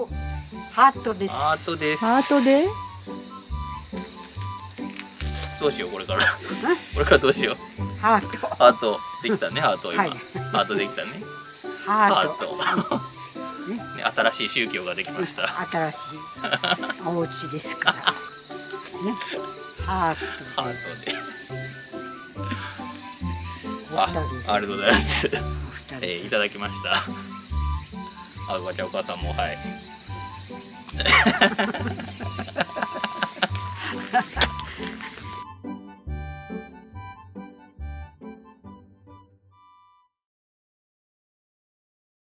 おハートです。ハートです。ハートで？どうしようこれから。これからどうしよう。ハート。ハートできたねハート今、はい。ハートできたね。ハハート。ート。ね？新しい宗教ができました。新しいお家ですから。ね？ハートで。ハートで。おあ二人ありがとうございます、お二人えーいただきましたあおばちゃお母さんもはい。